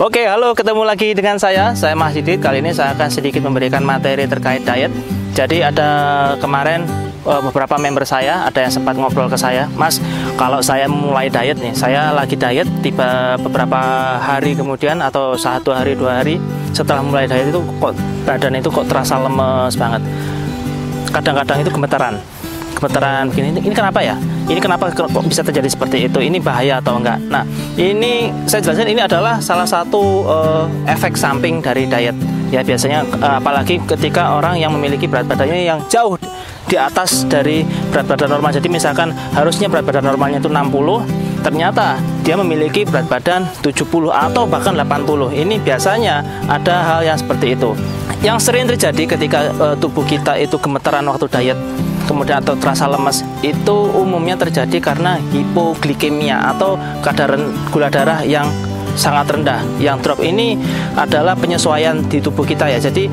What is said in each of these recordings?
Oke, halo, ketemu lagi dengan saya. Saya Mas Didit. Kali ini saya akan sedikit memberikan materi terkait diet. Jadi ada kemarin uh, beberapa member saya ada yang sempat ngobrol ke saya, Mas, kalau saya mulai diet nih, saya lagi diet tiba beberapa hari kemudian atau satu hari dua hari setelah mulai diet itu kok badan itu kok terasa lemes banget. Kadang-kadang itu gemetaran gemetaran begini ini, ini kenapa ya? Ini kenapa kok bisa terjadi seperti itu? Ini bahaya atau enggak? Nah ini saya jelaskan ini adalah salah satu uh, efek samping dari diet. Ya biasanya uh, apalagi ketika orang yang memiliki berat badannya yang jauh di atas dari berat badan normal. Jadi misalkan harusnya berat badan normalnya itu 60 ternyata dia memiliki berat badan 70 atau bahkan 80 ini biasanya ada hal yang seperti itu. Yang sering terjadi ketika uh, tubuh kita itu gemeteran waktu diet kemudian atau terasa lemas itu umumnya terjadi karena hipoglikemia atau kadar gula darah yang sangat rendah. Yang drop ini adalah penyesuaian di tubuh kita ya. Jadi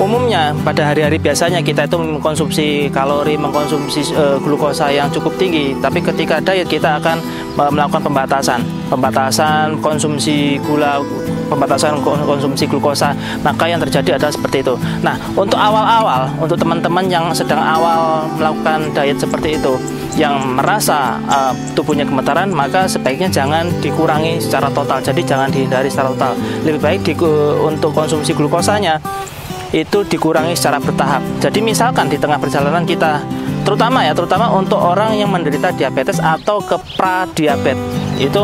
umumnya pada hari-hari biasanya kita itu mengkonsumsi kalori, mengkonsumsi uh, glukosa yang cukup tinggi. Tapi ketika diet kita akan uh, melakukan pembatasan, pembatasan konsumsi gula pembatasan konsumsi glukosa. Maka yang terjadi adalah seperti itu. Nah untuk awal-awal untuk teman-teman yang sedang awal melakukan diet seperti itu yang merasa uh, tubuhnya gemetaran maka sebaiknya jangan dikurangi secara total. Jadi jangan dihindari secara total. Lebih baik di, untuk konsumsi glukosanya itu dikurangi secara bertahap. Jadi misalkan di tengah perjalanan kita terutama ya terutama untuk orang yang menderita diabetes atau kepradiabet itu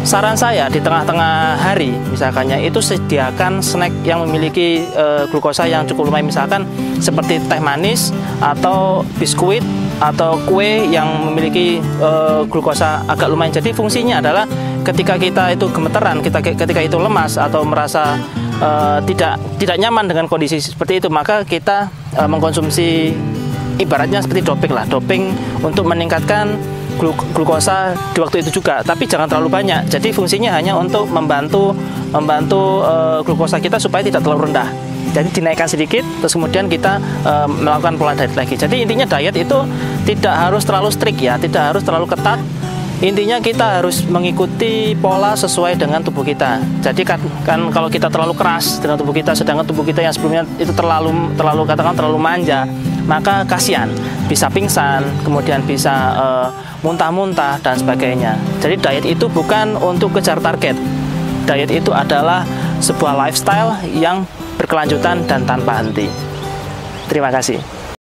saran saya di tengah-tengah hari misalkannya itu sediakan snack yang memiliki e, glukosa yang cukup lumayan. Misalkan seperti teh manis atau biskuit atau kue yang memiliki e, glukosa agak lumayan. Jadi fungsinya adalah ketika kita itu gemeteran kita ketika itu lemas atau merasa e, tidak tidak nyaman dengan kondisi seperti itu maka kita e, mengkonsumsi ibaratnya seperti doping lah. Doping untuk meningkatkan glukosa di waktu itu juga, tapi jangan terlalu banyak. Jadi fungsinya hanya untuk membantu membantu uh, glukosa kita supaya tidak terlalu rendah. Jadi dinaikkan sedikit, terus kemudian kita uh, melakukan pola diet lagi. Jadi intinya diet itu tidak harus terlalu strict ya, tidak harus terlalu ketat. Intinya kita harus mengikuti pola sesuai dengan tubuh kita. Jadi kan, kan kalau kita terlalu keras dengan tubuh kita, sedangkan tubuh kita yang sebelumnya itu terlalu terlalu katakan terlalu manja, maka kasihan bisa pingsan, kemudian bisa uh, muntah-muntah dan sebagainya. Jadi diet itu bukan untuk kejar target. Diet itu adalah sebuah lifestyle yang berkelanjutan dan tanpa henti. Terima kasih.